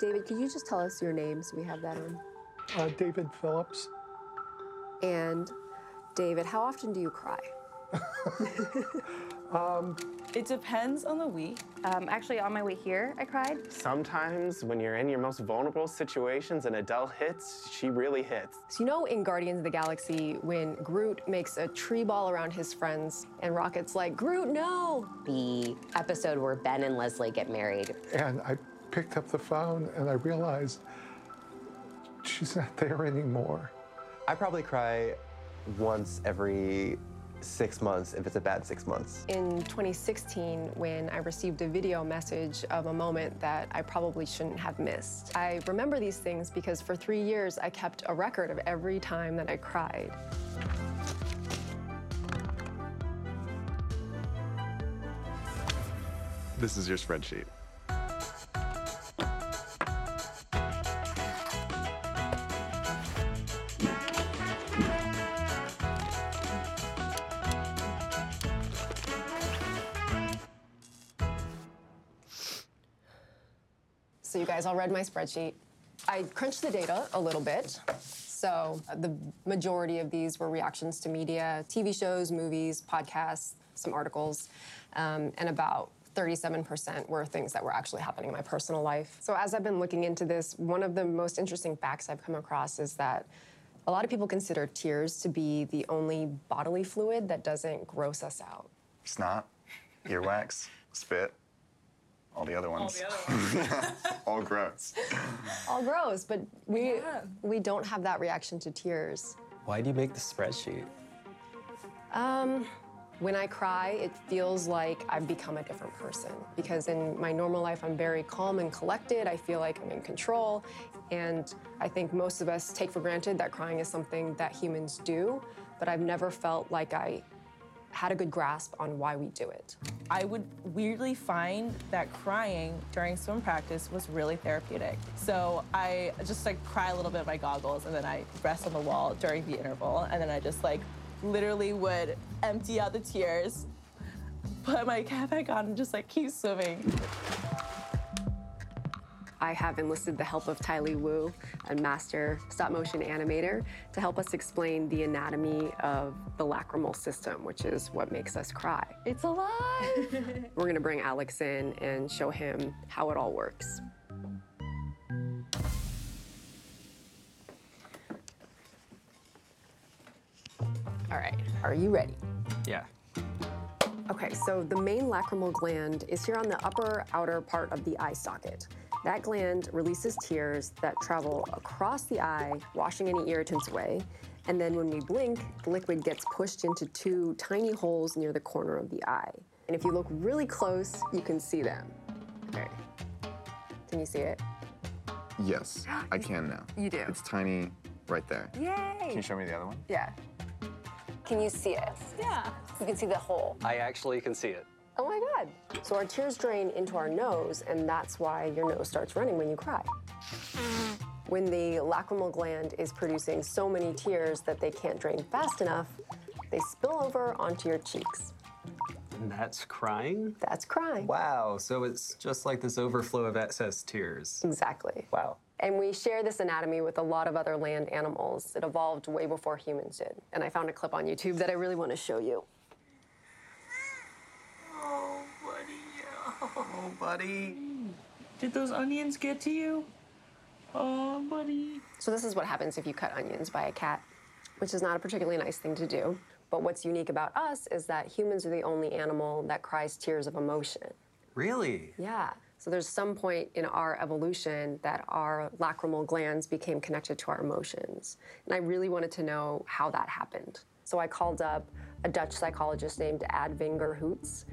David, could you just tell us your name so we have that on? Uh, David Phillips. And David, how often do you cry? It depends on the week. Um, actually, on my way here, I cried. Sometimes when you're in your most vulnerable situations and Adele hits, she really hits. So, you know, in Guardians of the Galaxy, when Groot makes a tree ball around his friends, and Rocket's like, Groot, no! The episode where Ben and Leslie get married. And I picked up the phone and I realized she's not there anymore. I probably cry once every six months if it's a bad six months. In 2016, when I received a video message of a moment that I probably shouldn't have missed, I remember these things because for three years I kept a record of every time that I cried. This is your spreadsheet. So you guys all read my spreadsheet. I crunched the data a little bit. So the majority of these were reactions to media, TV shows, movies, podcasts, some articles, um, and about 37% were things that were actually happening in my personal life. So as I've been looking into this, one of the most interesting facts I've come across is that a lot of people consider tears to be the only bodily fluid that doesn't gross us out. Snot, earwax, spit, all the other ones. all gross. All gross, but we Yeah. we don't have that reaction to tears. Why do you make the spreadsheet? Um, when I cry, it feels like I've become a different person because in my normal life, I'm very calm and collected. I feel like I'm in control. And I think most of us take for granted that crying is something that humans do, but I've never felt like I had a good grasp on why we do it. I would weirdly find that crying during swim practice was really therapeutic. So I just like cry a little bit in my goggles and then I rest on the wall during the interval and then I just like literally would empty out the tears, put my cap back on and just like keep swimming. I have enlisted the help of Tylee Wu, a master stop motion animator, to help us explain the anatomy of the lacrimal system, which is what makes us cry. It's alive! We're gonna bring Alex in and show him how it all works. All right, are you ready? Yeah. Okay, so the main lacrimal gland is here on the upper outer part of the eye socket. That gland releases tears that travel across the eye, washing any irritants away. And then when we blink, the liquid gets pushed into two tiny holes near the corner of the eye. And if you look really close, you can see them. Okay. Can you see it? Yes, I can now. You do. It's tiny right there. Yay! Can you show me the other one? Yeah. Can you see it? yeah. You can see the hole. I actually can see it. Oh my God. So our tears drain into our nose, and that's why your nose starts running when you cry. Mm-hmm. When the lacrimal gland is producing so many tears that they can't drain fast enough, they spill over onto your cheeks. And that's crying? That's crying. Wow, so it's just like this overflow of excess tears. Exactly. Wow. And we share this anatomy with a lot of other land animals. It evolved way before humans did. And I found a clip on YouTube that I really want to show you. Oh, buddy. Did those onions get to you? Oh, buddy. So this is what happens if you cut onions by a cat, which is not a particularly nice thing to do. But what's unique about us is that humans are the only animal that cries tears of emotion. Really? Yeah. So there's some point in our evolution that our lacrimal glands became connected to our emotions. And I really wanted to know how that happened. So I called up a Dutch psychologist named Ad Vingerhoets,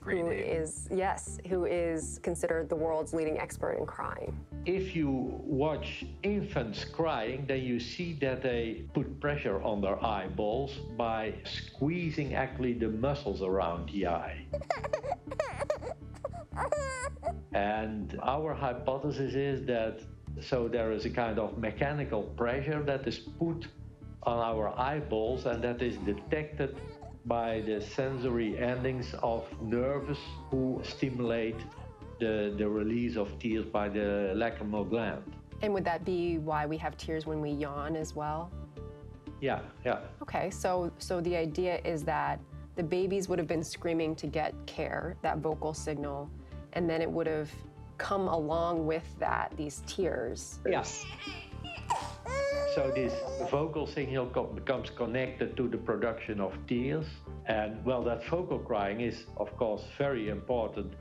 Great who name. is yes, who is considered the world's leading expert in crying. If you watch infants crying, then you see that they put pressure on their eyeballs by squeezing actually the muscles around the eye. and our hypothesis is that so there is a kind of mechanical pressure that is put on our eyeballs and that is detected by the sensory endings of nerves who stimulate the, the release of tears by the lacrimal gland. And would that be why we have tears when we yawn as well? Yeah, yeah. Okay, so so the idea is that the babies would have been screaming to get care, that vocal signal, and then it would have come along with that these tears. Yes. So this vocal signal co- becomes connected to the production of tears. And well, that vocal crying is, of course, very important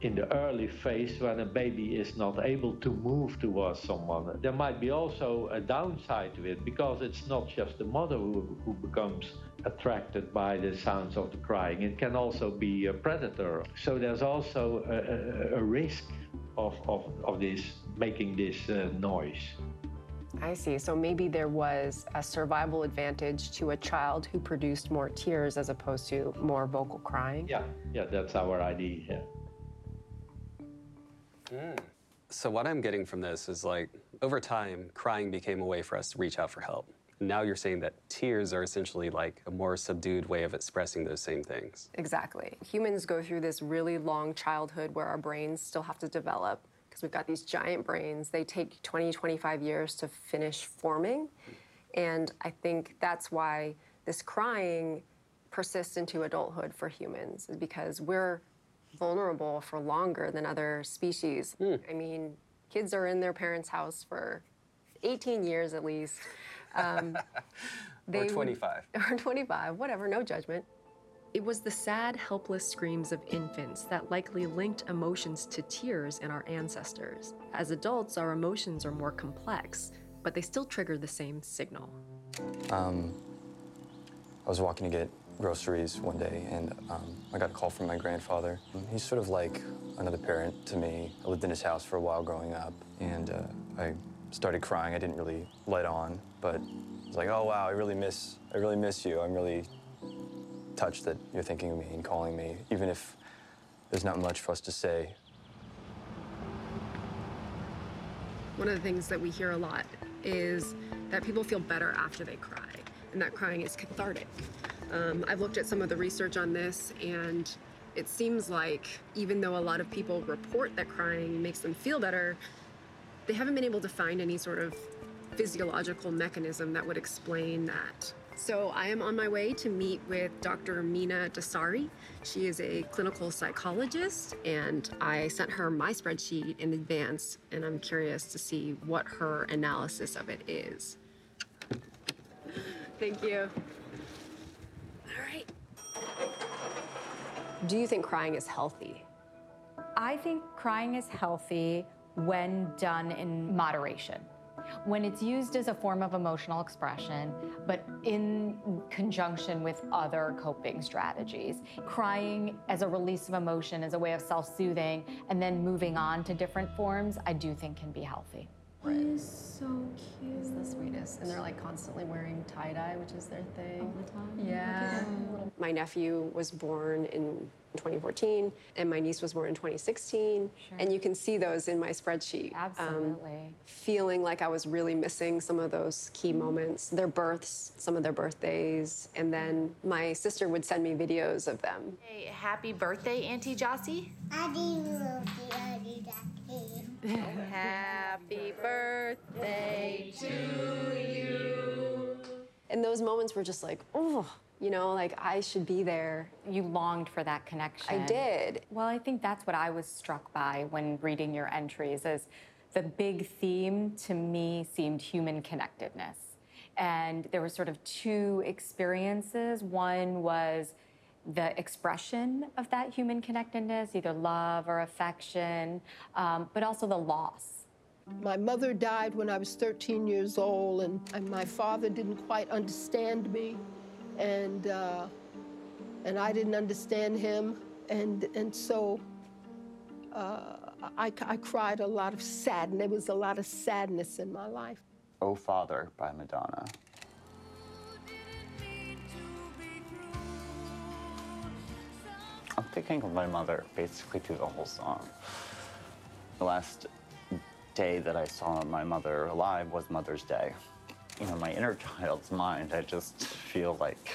in the early phase when a baby is not able to move towards someone. There might be also a downside to it because it's not just the mother who, who becomes attracted by the sounds of the crying, it can also be a predator. So there's also a, a, a risk of, of, of this making this uh, noise. I see. So maybe there was a survival advantage to a child who produced more tears as opposed to more vocal crying. Yeah, yeah, that's our idea. Yeah. Hmm. So what I'm getting from this is like over time, crying became a way for us to reach out for help. Now you're saying that tears are essentially like a more subdued way of expressing those same things. Exactly. Humans go through this really long childhood where our brains still have to develop because we've got these giant brains. They take 20, 25 years to finish forming. And I think that's why this crying persists into adulthood for humans, is because we're vulnerable for longer than other species. I mean, kids are in their parents' house for 18 years at least. Um, Or 25. or 25, whatever, no judgment. It was the sad, helpless screams of infants that likely linked emotions to tears in our ancestors. As adults, our emotions are more complex, but they still trigger the same signal. Um, I was walking to get groceries one day, and um, I got a call from my grandfather. He's sort of like another parent to me. I lived in his house for a while growing up, and uh, I started crying. I didn't really let on, but I was like, "Oh wow, I really miss, I really miss you. I'm really touched that you're thinking of me and calling me, even if there's not much for us to say." One of the things that we hear a lot is that people feel better after they cry, and that crying is cathartic. Um, I've looked at some of the research on this, and it seems like even though a lot of people report that crying makes them feel better, they haven't been able to find any sort of physiological mechanism that would explain that. So I am on my way to meet with Dr. Mina Dasari. She is a clinical psychologist, and I sent her my spreadsheet in advance, and I'm curious to see what her analysis of it is. Thank you. All right. Do you think crying is healthy? I think crying is healthy when done in moderation. When it's used as a form of emotional expression, but in conjunction with other coping strategies. Crying as a release of emotion, as a way of self soothing, and then moving on to different forms, I do think can be healthy. He's so cute. He's the sweetest. And they're like constantly wearing tie dye, which is their thing. All the time. Yeah. My nephew was born in 2014, and my niece was born in 2016. And you can see those in my spreadsheet. Um, Absolutely. feeling like I was really missing some of those key moments, their births, some of their birthdays. And then my sister would send me videos of them. Hey, happy birthday, Auntie Jossie. Happy birthday to you. And those moments were just like, oh, you know, like I should be there. You longed for that connection. I did. Well, I think that's what I was struck by when reading your entries is the big theme to me seemed human connectedness. And there were sort of two experiences. One was the expression of that human connectedness, either love or affection, um, but also the loss. My mother died when I was 13 years old, and, and my father didn't quite understand me, and uh, and I didn't understand him, and and so uh, I, I cried a lot of sadness. There was a lot of sadness in my life. Oh Father by Madonna. I'm thinking of my mother basically through the whole song. The last day that I saw my mother alive was Mother's Day. You know, my inner child's mind, I just feel like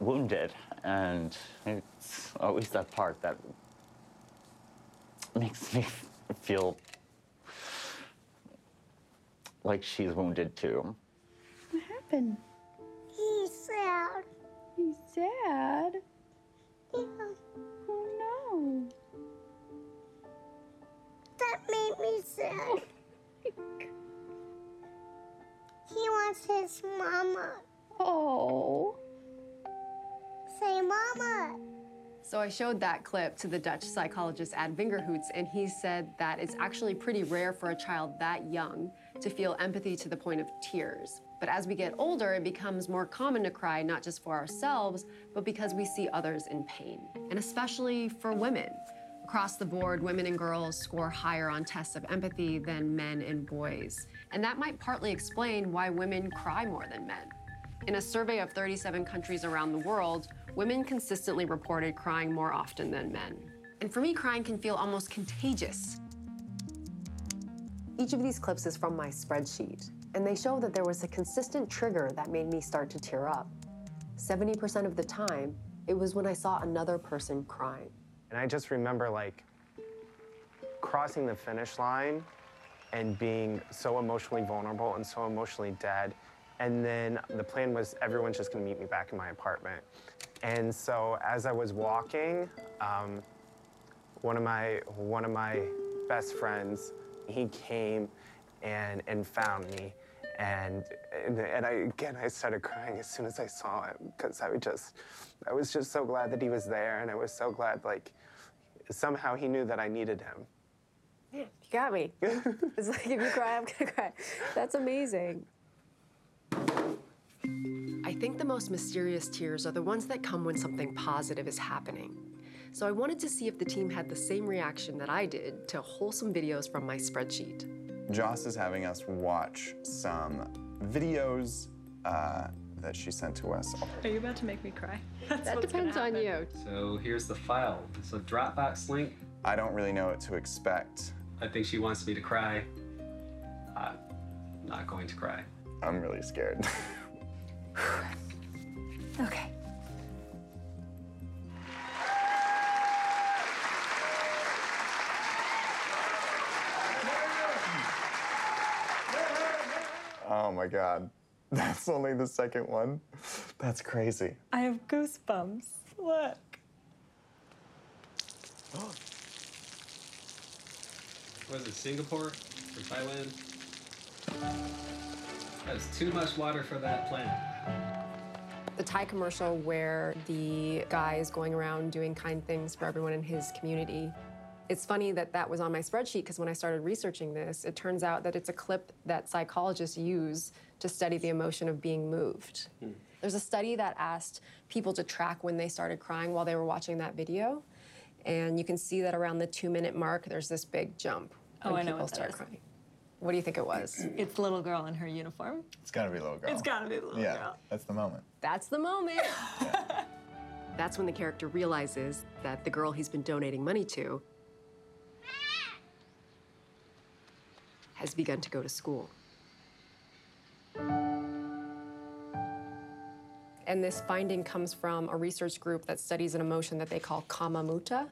wounded. And it's always that part that makes me feel like she's wounded too. What happened? He's sad. He's sad. Yeah. Oh no. That made me sad. Oh wants his mama. Oh. Say mama. So I showed that clip to the Dutch psychologist Ad Vingerhoets, and he said that it's actually pretty rare for a child that young to feel empathy to the point of tears. But as we get older, it becomes more common to cry, not just for ourselves, but because we see others in pain, and especially for women. Across the board, women and girls score higher on tests of empathy than men and boys. And that might partly explain why women cry more than men. In a survey of 37 countries around the world, women consistently reported crying more often than men. And for me, crying can feel almost contagious. Each of these clips is from my spreadsheet, and they show that there was a consistent trigger that made me start to tear up. 70% of the time, it was when I saw another person crying. And I just remember like crossing the finish line and being so emotionally vulnerable and so emotionally dead. And then the plan was everyone's just gonna meet me back in my apartment. And so as I was walking, um, one of my one of my best friends, he came and and found me. And, and and I again I started crying as soon as I saw him because I was just I was just so glad that he was there and I was so glad like somehow he knew that I needed him. Yeah, you got me. it's like if you cry, I'm gonna cry. That's amazing. I think the most mysterious tears are the ones that come when something positive is happening. So I wanted to see if the team had the same reaction that I did to wholesome videos from my spreadsheet. Joss is having us watch some videos uh, that she sent to us. Are you about to make me cry? that depends on you. So here's the file. It's a Dropbox link. I don't really know what to expect. I think she wants me to cry. I'm not going to cry. I'm really scared. Okay. God. That's only the second one. That's crazy. I have goosebumps. Look. Was it Singapore or Thailand? That's too much water for that plant. The Thai commercial where the guy is going around doing kind things for everyone in his community. It's funny that that was on my spreadsheet because when I started researching this, it turns out that it's a clip that psychologists use to study the emotion of being moved. Hmm. There's a study that asked people to track when they started crying while they were watching that video. And you can see that around the two minute mark, there's this big jump Oh, when I know people what that start is. crying. What do you think it was? It's the little girl in her uniform. It's gotta be little girl. It's gotta be the little yeah, girl. that's the moment. That's the moment. That's when the character realizes that the girl he's been donating money to has begun to go to school. And this finding comes from a research group that studies an emotion that they call kama muta,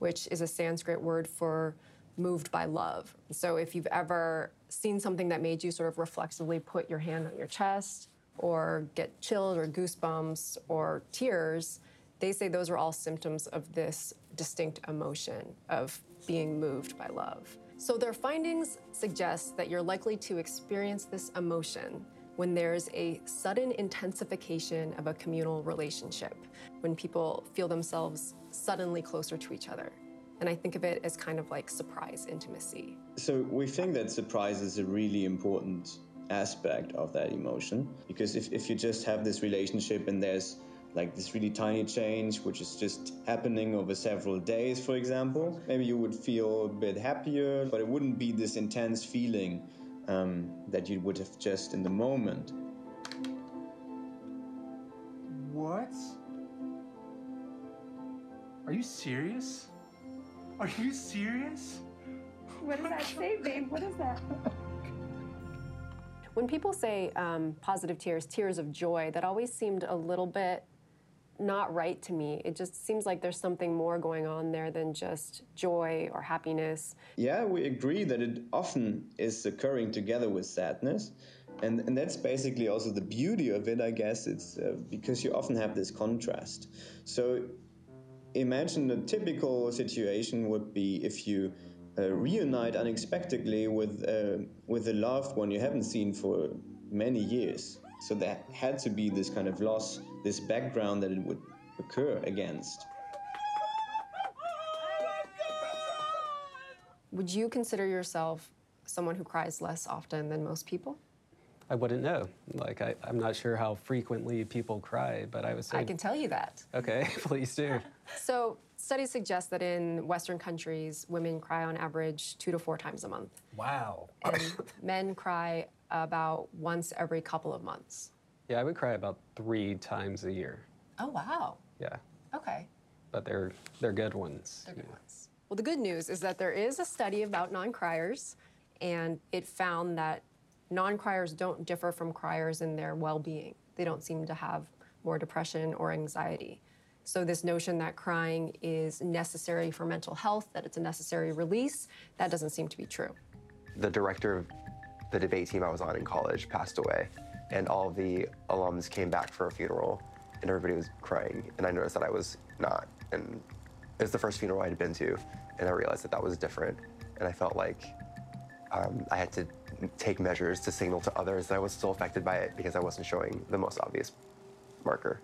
which is a Sanskrit word for moved by love. So if you've ever seen something that made you sort of reflexively put your hand on your chest or get chilled or goosebumps or tears, they say those are all symptoms of this distinct emotion of being moved by love. So their findings suggest that you're likely to experience this emotion when there's a sudden intensification of a communal relationship, when people feel themselves suddenly closer to each other. And I think of it as kind of like surprise intimacy. So we think that surprise is a really important aspect of that emotion because if, if you just have this relationship and there's like this really tiny change which is just happening over several days for example maybe you would feel a bit happier but it wouldn't be this intense feeling um, that you would have just in the moment What? Are you serious? Are you serious? What does that say, babe? What is that? When people say um, positive tears, tears of joy, that always seemed a little bit not right to me. It just seems like there's something more going on there than just joy or happiness. Yeah, we agree that it often is occurring together with sadness. And, and that's basically also the beauty of it, I guess. It's uh, because you often have this contrast. So imagine a typical situation would be if you uh, reunite unexpectedly with, uh, with a loved one you haven't seen for many years. So there had to be this kind of loss, this background that it would occur against. Would you consider yourself someone who cries less often than most people? I wouldn't know. Like, I, I'm not sure how frequently people cry, but I would say. I can tell you that. Okay, please do. So, studies suggest that in Western countries, women cry on average two to four times a month. Wow. And men cry about once every couple of months. Yeah, I would cry about three times a year. Oh, wow. Yeah, Okay. but they're they're good ones. They're good ones. Well, the good news is that there is a study about non criers, and it found that non criers don't differ from criers in their well being. They don't seem to have more depression or anxiety. So, this notion that crying is necessary for mental health, that it's a necessary release, that doesn't seem to be true. The director of the debate team I was on in college passed away, and all the alums came back for a funeral, and everybody was crying. And I noticed that I was not. And it was the first funeral I had been to, and I realized that that was different. And I felt like um, I had to take measures to signal to others that I was still affected by it because I wasn't showing the most obvious marker.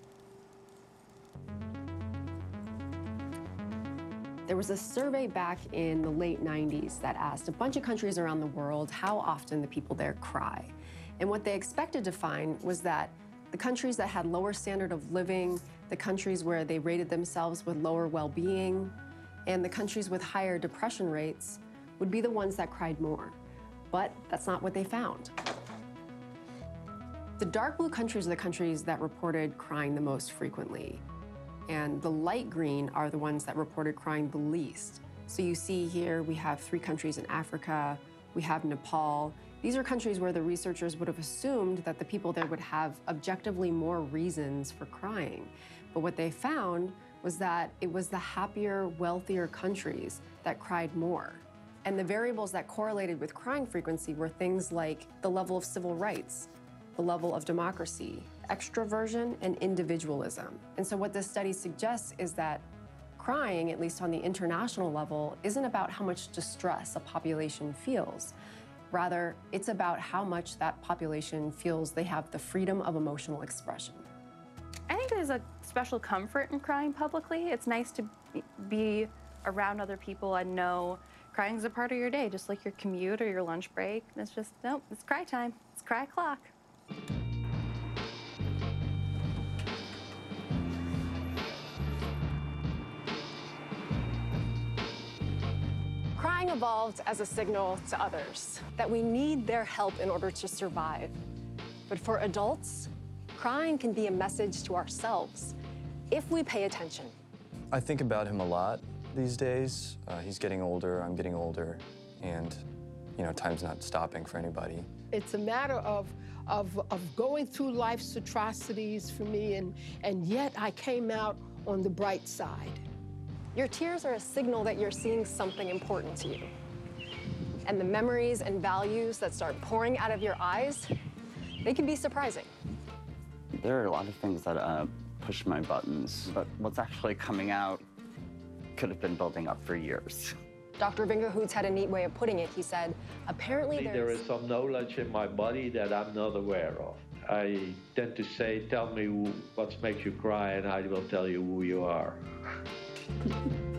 There was a survey back in the late 90s that asked a bunch of countries around the world how often the people there cry. And what they expected to find was that the countries that had lower standard of living, the countries where they rated themselves with lower well-being, and the countries with higher depression rates would be the ones that cried more. But that's not what they found. The dark blue countries are the countries that reported crying the most frequently. And the light green are the ones that reported crying the least. So you see here we have three countries in Africa, we have Nepal. These are countries where the researchers would have assumed that the people there would have objectively more reasons for crying. But what they found was that it was the happier, wealthier countries that cried more. And the variables that correlated with crying frequency were things like the level of civil rights, the level of democracy, extroversion, and individualism. And so, what this study suggests is that crying, at least on the international level, isn't about how much distress a population feels. Rather, it's about how much that population feels they have the freedom of emotional expression. I think there's a special comfort in crying publicly. It's nice to be- around other people and know crying's a part of your day, just like your commute or your lunch break. It's just, nope, it's cry time. It's cry o'clock. Crying evolved as a signal to others that we need their help in order to survive. But for adults, crying can be a message to ourselves if we pay attention. I think about him a lot these days. Uh, he's getting older, I'm getting older, and, you know, time's not stopping for anybody. It's a matter of, of, of going through life's atrocities for me, and, and yet I came out on the bright side. Your tears are a signal that you're seeing something important to you. And the memories and values that start pouring out of your eyes, they can be surprising. There are a lot of things that uh, push my buttons, but what's actually coming out could have been building up for years. Dr. Vingerhoets had a neat way of putting it. He said, apparently There there's some knowledge in my body that I'm not aware of. I tend to say, tell me who, what makes you cry, and I will tell you who you are. No!